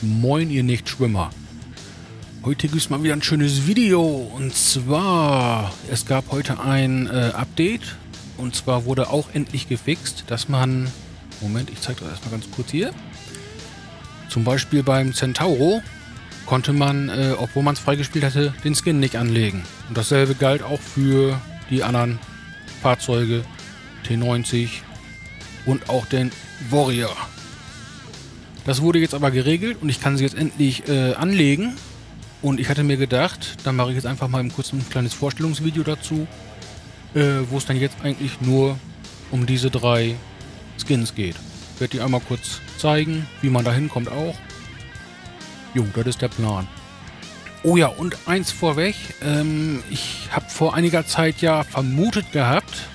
Moin, ihr Nichtschwimmer. Heute gibt es mal wieder ein schönes Video. Und zwar, es gab heute ein äh, Update. Und zwar wurde auch endlich gefixt, dass man... Moment, ich zeige das erstmal ganz kurz hier. Zum Beispiel beim Centauro konnte man, äh, obwohl man es freigespielt hatte, den Skin nicht anlegen. Und dasselbe galt auch für die anderen Fahrzeuge, T90 und auch den Warrior. Das wurde jetzt aber geregelt und ich kann sie jetzt endlich äh, anlegen. Und ich hatte mir gedacht, dann mache ich jetzt einfach mal im kurzen kleines Vorstellungsvideo dazu, äh, wo es dann jetzt eigentlich nur um diese drei Skins geht. Ich werde die einmal kurz zeigen, wie man da hinkommt auch. Jo, das ist der Plan. Oh ja, und eins vorweg. Ähm, ich habe vor einiger Zeit ja vermutet gehabt,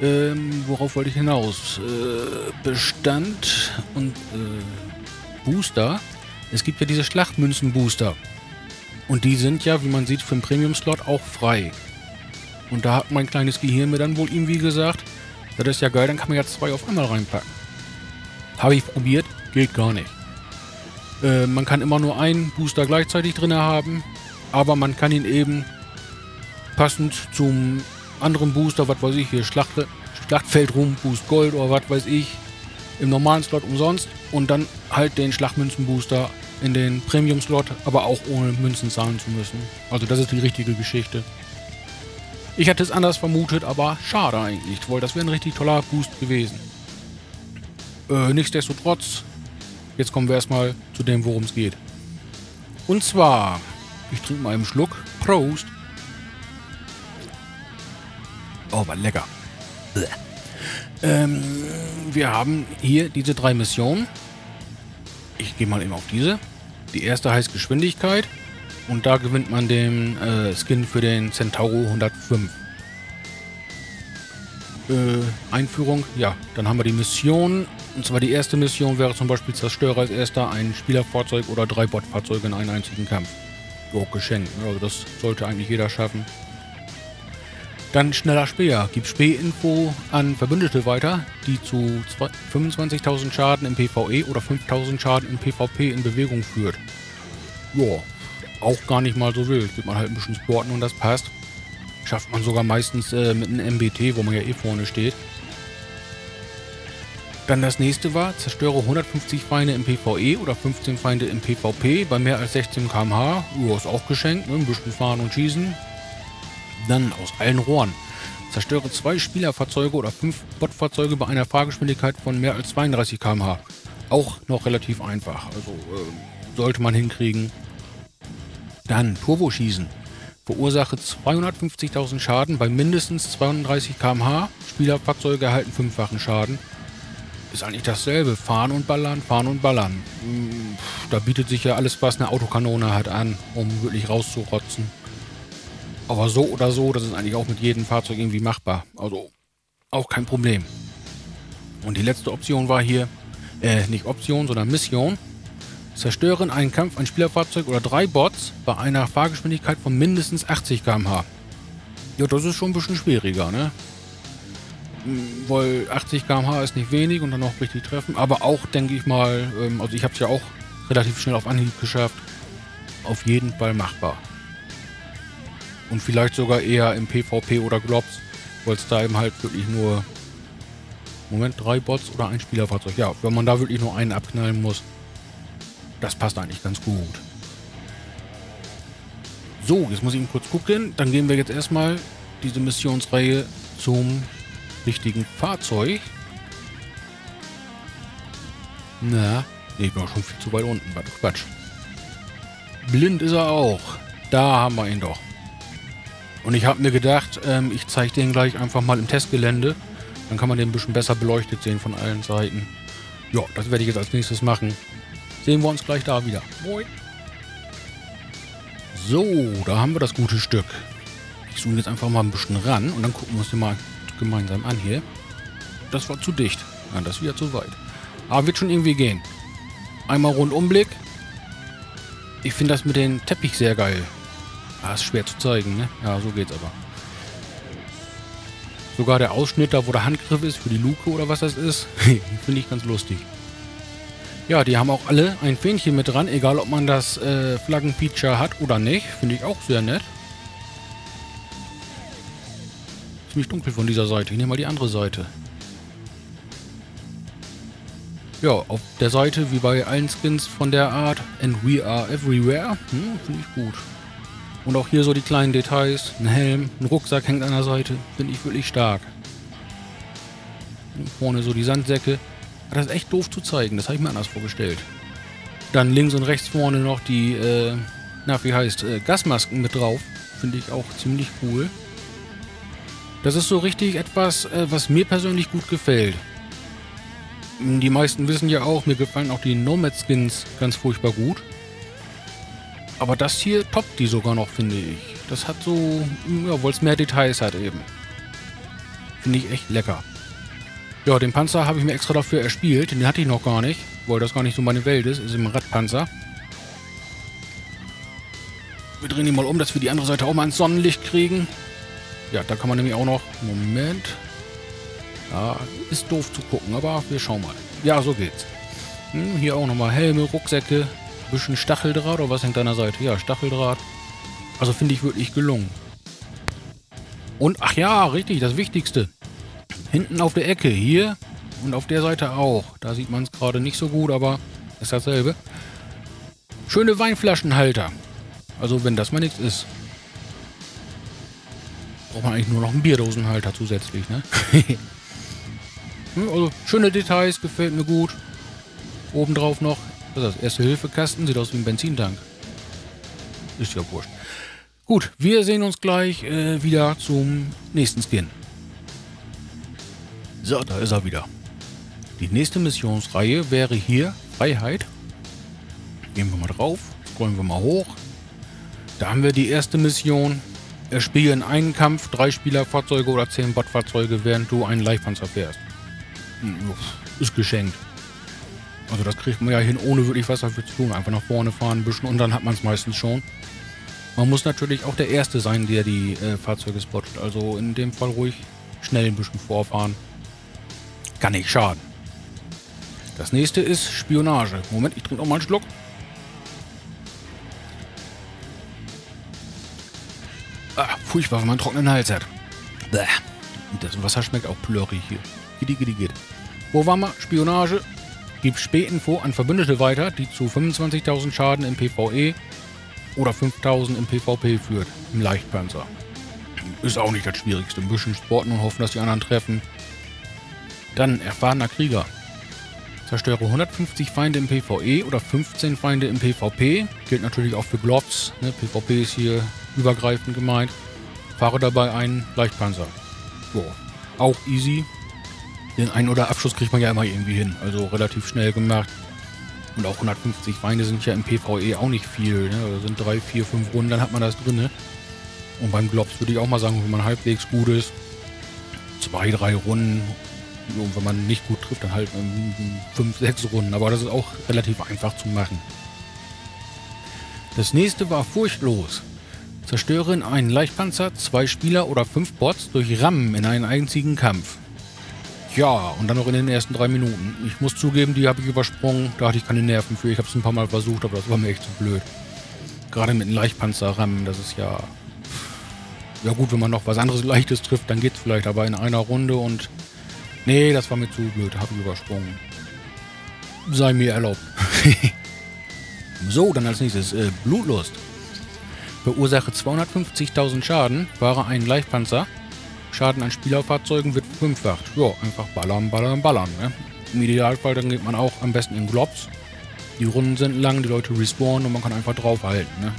ähm, worauf wollte ich hinaus? Äh, Bestand und äh, Booster. Es gibt ja diese Schlachtmünzen-Booster. Und die sind ja, wie man sieht, für den Premium-Slot auch frei. Und da hat mein kleines Gehirn mir dann wohl irgendwie gesagt, das ist ja geil, dann kann man ja zwei auf einmal reinpacken. Habe ich probiert, geht gar nicht. Äh, man kann immer nur einen Booster gleichzeitig drin haben, aber man kann ihn eben passend zum anderen Booster, was weiß ich hier, Schlacht, Schlachtfeldrum, Boost Gold oder was weiß ich, im normalen Slot umsonst und dann halt den Schlachtmünzen-Booster in den Premium-Slot, aber auch ohne Münzen zahlen zu müssen. Also das ist die richtige Geschichte. Ich hatte es anders vermutet, aber schade eigentlich, weil das wäre ein richtig toller Boost gewesen. Äh, nichtsdestotrotz, jetzt kommen wir erstmal zu dem, worum es geht. Und zwar, ich trinke mal einen Schluck. Prost! Oh, war lecker. Ähm, wir haben hier diese drei Missionen. Ich gehe mal eben auf diese. Die erste heißt Geschwindigkeit. Und da gewinnt man den äh, Skin für den Centauro 105. Äh, Einführung, ja, dann haben wir die Mission. Und zwar die erste Mission wäre zum Beispiel Zerstörer als erster, ein Spielerfahrzeug oder drei Botfahrzeuge in einem einzigen Kampf. Jo, geschenkt. Also das sollte eigentlich jeder schaffen. Dann schneller Speer. Gibt Spähinfo an Verbündete weiter, die zu 25.000 Schaden im PvE oder 5.000 Schaden im PvP in Bewegung führt. Joa, auch gar nicht mal so wild. Gibt man halt ein bisschen Sporten und das passt. Schafft man sogar meistens äh, mit einem MBT, wo man ja eh vorne steht. Dann das nächste war, zerstöre 150 Feinde im PvE oder 15 Feinde im PvP bei mehr als 16 km/h. Ja, ist auch geschenkt, ne? ein bisschen fahren und schießen. Dann aus allen Rohren. Zerstöre zwei Spielerfahrzeuge oder fünf Botfahrzeuge bei einer Fahrgeschwindigkeit von mehr als 32 km/h. Auch noch relativ einfach. Also äh, sollte man hinkriegen. Dann Turboschießen. Verursache 250.000 Schaden bei mindestens 32 km/h. Spielerfahrzeuge erhalten fünffachen Schaden. Ist eigentlich dasselbe. Fahren und ballern, fahren und ballern. Hm, da bietet sich ja alles, was eine Autokanone hat, an, um wirklich rauszurotzen. Aber so oder so, das ist eigentlich auch mit jedem Fahrzeug irgendwie machbar. Also auch kein Problem. Und die letzte Option war hier, äh, nicht Option, sondern Mission. Zerstören einen Kampf, ein Spielerfahrzeug oder drei Bots bei einer Fahrgeschwindigkeit von mindestens 80 km/h. Ja, das ist schon ein bisschen schwieriger, ne? Hm, weil 80 km/h ist nicht wenig und dann noch richtig treffen. Aber auch, denke ich mal, ähm, also ich habe es ja auch relativ schnell auf Anhieb geschafft. Auf jeden Fall machbar. Und vielleicht sogar eher im PvP oder Globs, weil es da eben halt wirklich nur... Moment, drei Bots oder ein Spielerfahrzeug. Ja, wenn man da wirklich nur einen abknallen muss, das passt eigentlich ganz gut. So, jetzt muss ich ihn kurz gucken. Dann gehen wir jetzt erstmal diese Missionsreihe zum richtigen Fahrzeug. Na, nee, ich bin auch schon viel zu weit unten. Warte, Quatsch. Blind ist er auch. Da haben wir ihn doch. Und ich habe mir gedacht, ähm, ich zeige den gleich einfach mal im Testgelände. Dann kann man den ein bisschen besser beleuchtet sehen von allen Seiten. Ja, das werde ich jetzt als nächstes machen. Sehen wir uns gleich da wieder. Moin. So, da haben wir das gute Stück. Ich zoome jetzt einfach mal ein bisschen ran und dann gucken wir uns den mal gemeinsam an hier. Das war zu dicht. Ja, das ist wieder zu weit. Aber wird schon irgendwie gehen. Einmal Rundumblick. Ich finde das mit dem Teppich sehr geil. Ah, ist schwer zu zeigen, ne? Ja, so geht's aber. Sogar der Ausschnitt da, wo der Handgriff ist für die Luke oder was das ist, finde ich ganz lustig. Ja, die haben auch alle ein Fähnchen mit dran, egal ob man das äh, Flaggenfeature hat oder nicht. Finde ich auch sehr nett. Ziemlich dunkel von dieser Seite. Ich nehme mal die andere Seite. Ja, auf der Seite, wie bei allen Skins von der Art, and we are everywhere, hm, finde ich gut. Und auch hier so die kleinen Details, ein Helm, ein Rucksack hängt an der Seite, finde ich wirklich stark. Und vorne so die Sandsäcke. Das ist echt doof zu zeigen, das habe ich mir anders vorgestellt. Dann links und rechts vorne noch die, äh, na wie heißt, äh, Gasmasken mit drauf. Finde ich auch ziemlich cool. Das ist so richtig etwas, äh, was mir persönlich gut gefällt. Die meisten wissen ja auch, mir gefallen auch die Nomad-Skins ganz furchtbar gut. Aber das hier toppt die sogar noch, finde ich. Das hat so, ja, weil es mehr Details hat eben. Finde ich echt lecker. Ja, den Panzer habe ich mir extra dafür erspielt. Den hatte ich noch gar nicht, weil das gar nicht so meine Welt ist. Ist im Radpanzer. Wir drehen ihn mal um, dass wir die andere Seite auch mal ins Sonnenlicht kriegen. Ja, da kann man nämlich auch noch... Moment. Ja, ist doof zu gucken, aber wir schauen mal. Ja, so geht's. Hm, hier auch nochmal Helme, Rucksäcke, bisschen Stacheldraht oder was hängt an der Seite? Ja, Stacheldraht. Also finde ich wirklich gelungen. Und, ach ja, richtig, das Wichtigste. Hinten auf der Ecke, hier und auf der Seite auch. Da sieht man es gerade nicht so gut, aber ist dasselbe. Schöne Weinflaschenhalter. Also wenn das mal nichts ist. Braucht man eigentlich nur noch einen Bierdosenhalter zusätzlich, ne? Hm, also schöne Details, gefällt mir gut. Obendrauf noch, was ist das? Erste-Hilfe-Kasten, sieht aus wie ein Benzintank. Ist ja wurscht. Gut, wir sehen uns gleich äh, wieder zum nächsten Skin. So, da ist er wieder. Die nächste Missionsreihe wäre hier Freiheit. Gehen wir mal drauf, scrollen wir mal hoch. Da haben wir die erste Mission. Erspielen einen Kampf, drei Spielerfahrzeuge oder zehn Botfahrzeuge, während du einen Leichtpanzer fährst. Hm, ist geschenkt. Also das kriegt man ja hin, ohne wirklich was dafür zu tun. Einfach nach vorne fahren ein bisschen und dann hat man es meistens schon. Man muss natürlich auch der Erste sein, der die äh, Fahrzeuge spottet. Also in dem Fall ruhig schnell ein bisschen vorfahren. Kann nicht schaden. Das nächste ist Spionage. Moment, ich trinke noch mal einen Schluck. Ah, furchtbar, wenn man einen trockenen Hals hat. Bäh. Das Wasser schmeckt auch plörrig hier. Giddy, giddy, giddy. Wo waren wir? Spionage. Gibt Spätinfo an Verbündete weiter, die zu 25.000 Schaden im PvE oder 5.000 im PvP führt. Im Leichtpanzer. Ist auch nicht das Schwierigste. Ein bisschen sporten und hoffen, dass die anderen treffen. Dann erfahrener Krieger. Zerstöre 150 Feinde im PvE oder 15 Feinde im PvP. Gilt natürlich auch für Globs. Ne? PvP ist hier übergreifend gemeint. Fahre dabei einen Leichtpanzer. So. Auch easy. Den einen oder Abschuss kriegt man ja immer irgendwie hin. Also relativ schnell gemacht. Und auch 150 Feinde sind ja im PvE auch nicht viel. Ne? Also sind drei, vier, fünf Runden, dann hat man das drin. Ne? Und beim Globs würde ich auch mal sagen, wenn man halbwegs gut ist, zwei, drei Runden. Und wenn man nicht gut trifft, dann halt fünf, sechs Runden. Aber das ist auch relativ einfach zu machen. Das nächste war furchtlos. Zerstören einen Leichtpanzer, zwei Spieler oder fünf Bots durch Rammen in einen einzigen Kampf. Ja, und dann noch in den ersten drei Minuten. Ich muss zugeben, die habe ich übersprungen. Da hatte ich keine Nerven für. Ich habe es ein paar Mal versucht, aber das war mir echt zu blöd. Gerade mit einem Leichtpanzerrammen, das ist ja... Ja gut, wenn man noch was anderes Leichtes trifft, dann geht's vielleicht. Aber in einer Runde und... Nee, das war mir zu blöd. Habe ich übersprungen. Sei mir erlaubt. so, dann als nächstes äh, Blutlust. Verursache 250.000 Schaden, fahre einen Leichtpanzer Schaden an Spielerfahrzeugen wird fünffacht. Ja, einfach ballern, ballern, ballern. Ne? Im Idealfall dann geht man auch am besten in Globs. Die Runden sind lang, die Leute respawnen und man kann einfach draufhalten. Ne?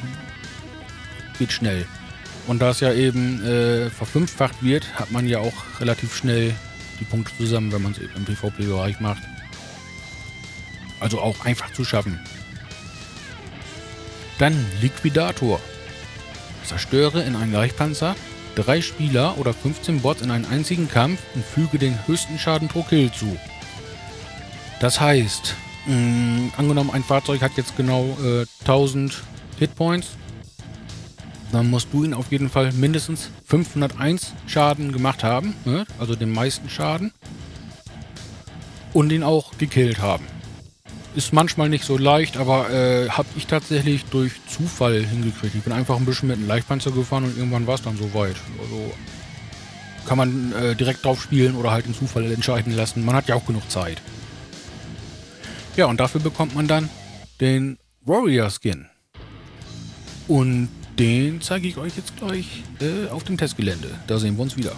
Geht schnell. Und da es ja eben äh, verfünffacht wird, hat man ja auch relativ schnell die Punkte zusammen, wenn man es im PvP-Bereich macht. Also auch einfach zu schaffen. Dann Liquidator. Zerstöre in einen Leichtpanzer drei Spieler oder 15 Bots in einen einzigen Kampf und füge den höchsten Schaden pro Kill zu. Das heißt, mh, angenommen ein Fahrzeug hat jetzt genau äh, 1000 Hitpoints, dann musst du ihn auf jeden Fall mindestens 501 Schaden gemacht haben, ne? also den meisten Schaden, und ihn auch gekillt haben. Ist manchmal nicht so leicht, aber äh, habe ich tatsächlich durch Zufall hingekriegt. Ich bin einfach ein bisschen mit einem Leichtpanzer gefahren und irgendwann war es dann soweit. Also kann man äh, direkt drauf spielen oder halt den Zufall entscheiden lassen. Man hat ja auch genug Zeit. Ja, und dafür bekommt man dann den Warrior Skin. Und den zeige ich euch jetzt gleich äh, auf dem Testgelände. Da sehen wir uns wieder.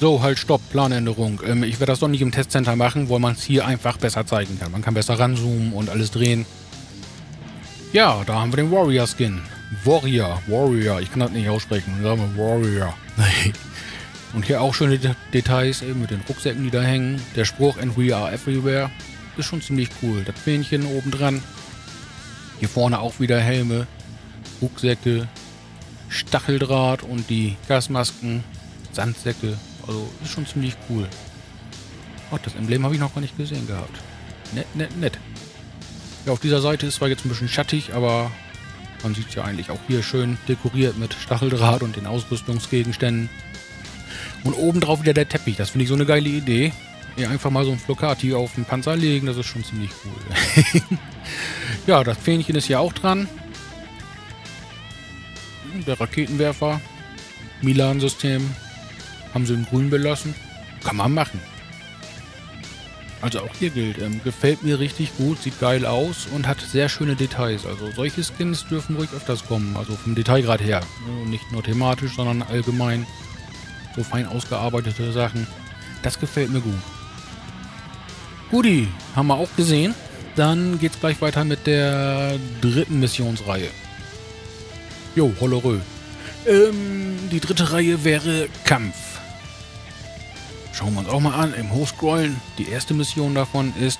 So, halt, stopp, Planänderung. Ähm, ich werde das doch nicht im Testcenter machen, weil man es hier einfach besser zeigen kann. Man kann besser ranzoomen und alles drehen. Ja, da haben wir den Warrior Skin. Warrior, Warrior, ich kann das nicht aussprechen. Sagen wir Warrior. und hier auch schöne De Details eben mit den Rucksäcken, die da hängen. Der Spruch And we are everywhere ist schon ziemlich cool. Das Fähnchen oben dran. Hier vorne auch wieder Helme, Rucksäcke, Stacheldraht und die Gasmasken, Sandsäcke. Also ist schon ziemlich cool. Ach, das Emblem habe ich noch gar nicht gesehen gehabt. Nett, nett, nett. Ja, auf dieser Seite ist zwar jetzt ein bisschen schattig, aber man sieht ja eigentlich auch hier schön dekoriert mit Stacheldraht und den Ausrüstungsgegenständen. Und obendrauf wieder der Teppich. Das finde ich so eine geile Idee. Hier einfach mal so ein Flocati auf den Panzer legen, das ist schon ziemlich cool. ja, das Fähnchen ist hier auch dran. Der Raketenwerfer. Milan-System. Haben sie im Grün belassen. Kann man machen. Also auch hier gilt, ähm, gefällt mir richtig gut, sieht geil aus und hat sehr schöne Details. Also solche Skins dürfen ruhig öfters kommen, also vom Detailgrad her. Also nicht nur thematisch, sondern allgemein so fein ausgearbeitete Sachen. Das gefällt mir gut. Guti, haben wir auch gesehen. Dann geht's gleich weiter mit der dritten Missionsreihe. Jo, Hollerö. Ähm, die dritte Reihe wäre Kampf. Schauen wir uns auch mal an im Hochscrollen. Die erste Mission davon ist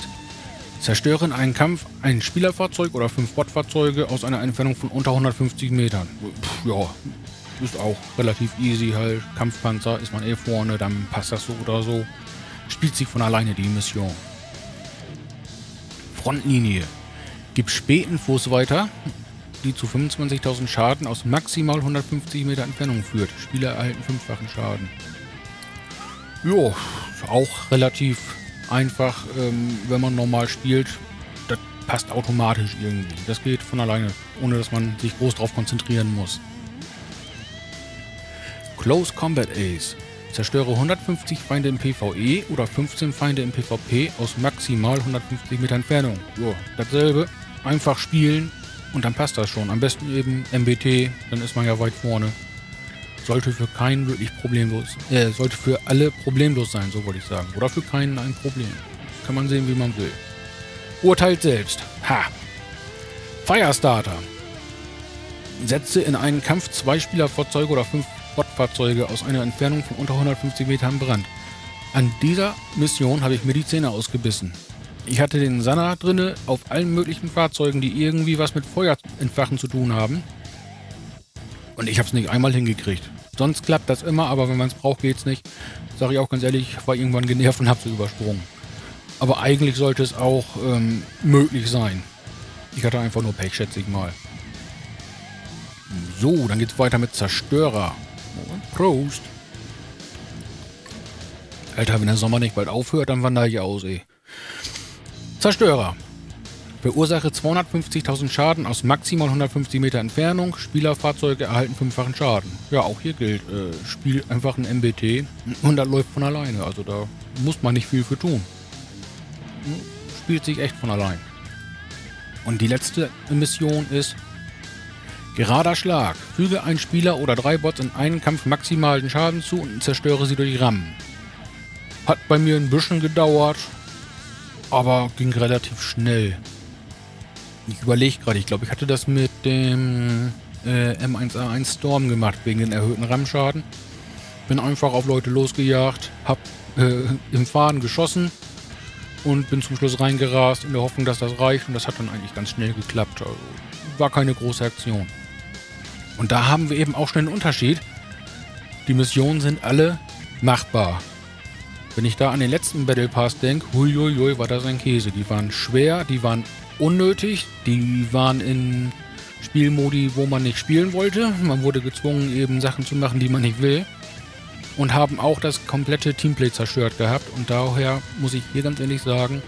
Zerstöre in einem Kampf ein Spielerfahrzeug oder fünf Botfahrzeuge aus einer Entfernung von unter 150 Metern. Pff, ja, ist auch relativ easy halt. Kampfpanzer ist man eh vorne, dann passt das so oder so. Spielt sich von alleine die Mission. Frontlinie. Gib Spätinfos weiter, die zu 25.000 Schaden aus maximal 150 Meter Entfernung führt. Spieler erhalten fünffachen Schaden. Ja, auch relativ einfach, ähm, wenn man normal spielt. Das passt automatisch irgendwie. Das geht von alleine, ohne dass man sich groß drauf konzentrieren muss. Close Combat Ace. Zerstöre 150 Feinde im PvE oder 15 Feinde im PvP aus maximal 150 Meter Entfernung. Jo, dasselbe. Einfach spielen und dann passt das schon. Am besten eben MBT, dann ist man ja weit vorne sollte für keinen wirklich problemlos, äh, sollte für alle problemlos sein, so wollte ich sagen. Oder für keinen ein Problem. Kann man sehen, wie man will. Urteilt selbst. Ha! Firestarter. Setze in einen Kampf zwei Spielerfahrzeuge oder fünf Botfahrzeuge aus einer Entfernung von unter 150 Metern Brand. An dieser Mission habe ich mir die Zähne ausgebissen. Ich hatte den Sanna drinne auf allen möglichen Fahrzeugen, die irgendwie was mit Feuerentfachen zu tun haben. Und ich habe es nicht einmal hingekriegt. Sonst klappt das immer, aber wenn man es braucht, geht es nicht. Sage ich auch ganz ehrlich, ich war irgendwann genervt und habe es übersprungen. Aber eigentlich sollte es auch ähm, möglich sein. Ich hatte einfach nur Pech, schätze ich mal. So, dann geht es weiter mit Zerstörer. Prost. Alter, wenn der Sommer nicht bald aufhört, dann wandere ich aus, ey. Zerstörer. Verursache 250.000 Schaden aus maximal 150 Meter Entfernung. Spielerfahrzeuge erhalten fünffachen Schaden. Ja, auch hier gilt, äh, spiel einfach ein MBT und das läuft von alleine. Also da muss man nicht viel für tun. Spielt sich echt von allein. Und die letzte Mission ist Gerader Schlag. Füge einen Spieler oder drei Bots in einen Kampf maximalen Schaden zu und zerstöre sie durch Rammen. Hat bei mir ein bisschen gedauert, aber ging relativ schnell. Ich überlege gerade, ich glaube, ich hatte das mit dem äh, M1A1 Storm gemacht, wegen den erhöhten RAM-Schaden. Bin einfach auf Leute losgejagt, hab äh, im Fahren geschossen und bin zum Schluss reingerast in der Hoffnung, dass das reicht und das hat dann eigentlich ganz schnell geklappt. Also war keine große Aktion. Und da haben wir eben auch schon einen Unterschied. Die Missionen sind alle machbar. Wenn ich da an den letzten Battle Pass denke, huiuiui, war das ein Käse. Die waren schwer, die waren unnötig, die waren in Spielmodi, wo man nicht spielen wollte. Man wurde gezwungen, eben Sachen zu machen, die man nicht will. Und haben auch das komplette Teamplay zerstört gehabt. Und daher muss ich hier ganz ehrlich sagen,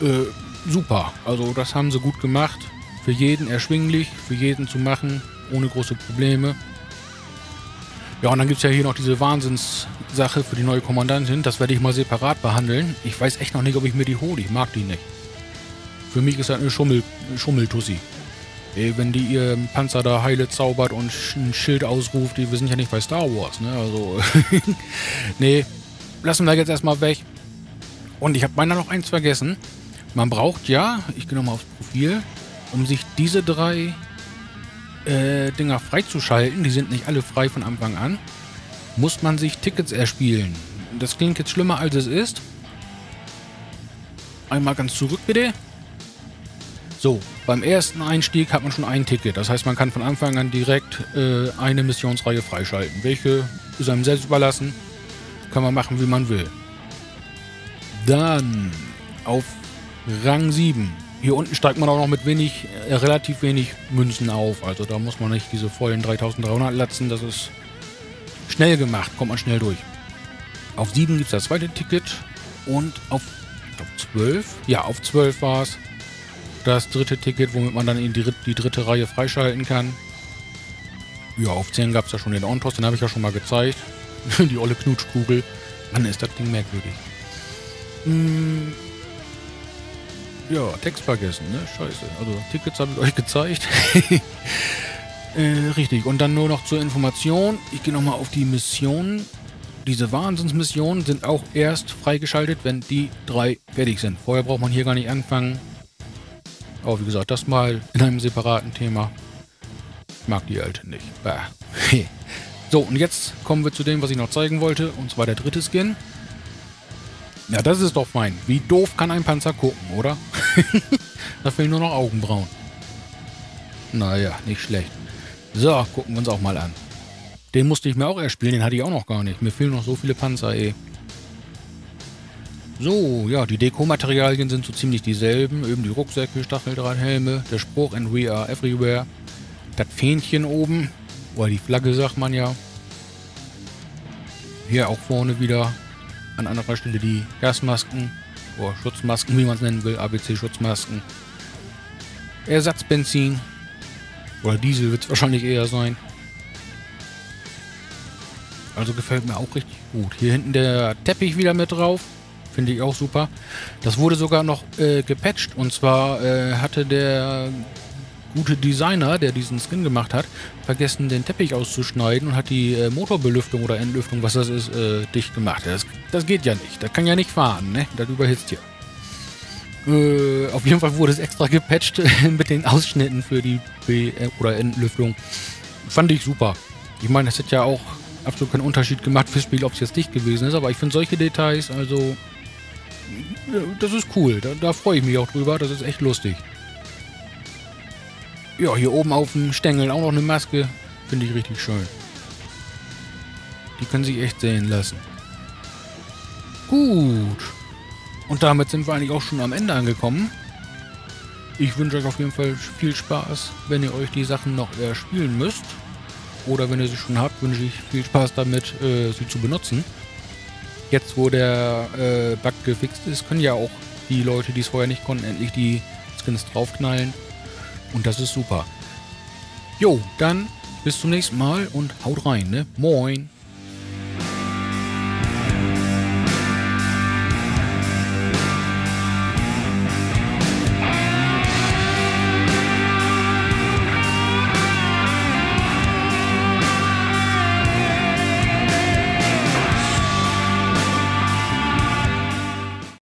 äh, super. Also das haben sie gut gemacht. Für jeden erschwinglich, für jeden zu machen, ohne große Probleme. Ja, und dann gibt es ja hier noch diese Wahnsinnssache für die neue Kommandantin. Das werde ich mal separat behandeln. Ich weiß echt noch nicht, ob ich mir die hole. Ich mag die nicht. Für mich ist das eine Schummel, Schummeltussi. Wenn die ihr Panzer da heile zaubert und ein Schild ausruft, die, wir sind ja nicht bei Star Wars, ne? Also, nee, lassen wir jetzt erstmal weg. Und ich habe beinahe noch eins vergessen. Man braucht ja, ich gehe nochmal aufs Profil, um sich diese drei äh, Dinger freizuschalten, die sind nicht alle frei von Anfang an, muss man sich Tickets erspielen. Das klingt jetzt schlimmer als es ist. Einmal ganz zurück bitte. So, beim ersten Einstieg hat man schon ein Ticket. Das heißt, man kann von Anfang an direkt äh, eine Missionsreihe freischalten. Welche ist einem selbst überlassen. Kann man machen, wie man will. Dann auf Rang 7. Hier unten steigt man auch noch mit wenig, äh, relativ wenig Münzen auf. Also da muss man nicht diese vollen 3300 latzen. Das ist schnell gemacht, kommt man schnell durch. Auf 7 gibt es das zweite Ticket. Und auf, ich glaube 12. Ja, auf 12 war es das dritte Ticket, womit man dann in die, die dritte Reihe freischalten kann. Ja, auf 10 gab es ja schon den Ontos, den habe ich ja schon mal gezeigt. die olle Knutschkugel. Mann, ist das Ding merkwürdig. Hm. Ja, Text vergessen, ne? Scheiße. Also, Tickets habe ich euch gezeigt. äh, richtig. Und dann nur noch zur Information. Ich gehe nochmal auf die Missionen. Diese Wahnsinnsmissionen sind auch erst freigeschaltet, wenn die drei fertig sind. Vorher braucht man hier gar nicht anfangen, aber wie gesagt, das mal in einem separaten Thema. Ich mag die alte nicht. Bah. so, und jetzt kommen wir zu dem, was ich noch zeigen wollte. Und zwar der dritte Skin. Ja, das ist doch fein. Wie doof kann ein Panzer gucken, oder? da fehlen nur noch Augenbrauen. Naja, nicht schlecht. So, gucken wir uns auch mal an. Den musste ich mir auch erspielen, den hatte ich auch noch gar nicht. Mir fehlen noch so viele Panzer, ey. So, ja, die Dekomaterialien sind so ziemlich dieselben. Eben die Rucksäcke, Stacheldrahthelme, der Spruch and we are everywhere. Das Fähnchen oben, oder die Flagge sagt man ja. Hier auch vorne wieder an anderer Stelle die Gasmasken oder Schutzmasken, wie man es nennen will, ABC-Schutzmasken. Ersatzbenzin oder Diesel wird es wahrscheinlich eher sein. Also gefällt mir auch richtig gut. Hier hinten der Teppich wieder mit drauf. Finde ich auch super. Das wurde sogar noch äh, gepatcht. Und zwar äh, hatte der gute Designer, der diesen Skin gemacht hat, vergessen, den Teppich auszuschneiden und hat die äh, Motorbelüftung oder Entlüftung, was das ist, äh, dicht gemacht. Das, das geht ja nicht. Das kann ja nicht fahren, ne? Das überhitzt ja. Äh, auf jeden Fall wurde es extra gepatcht mit den Ausschnitten für die B- äh, oder Entlüftung. Fand ich super. Ich meine, das hat ja auch absolut keinen Unterschied gemacht fürs Spiel, ob es jetzt dicht gewesen ist, aber ich finde solche Details, also das ist cool. Da, da freue ich mich auch drüber. Das ist echt lustig. Ja, hier oben auf dem Stängel auch noch eine Maske. Finde ich richtig schön. Die können sich echt sehen lassen. Gut. Und damit sind wir eigentlich auch schon am Ende angekommen. Ich wünsche euch auf jeden Fall viel Spaß, wenn ihr euch die Sachen noch erspielen müsst. Oder wenn ihr sie schon habt, wünsche ich viel Spaß damit, äh, sie zu benutzen jetzt, wo der äh, Bug gefixt ist, können ja auch die Leute, die es vorher nicht konnten, endlich die Skins draufknallen. Und das ist super. Jo, dann bis zum nächsten Mal und haut rein, ne? Moin!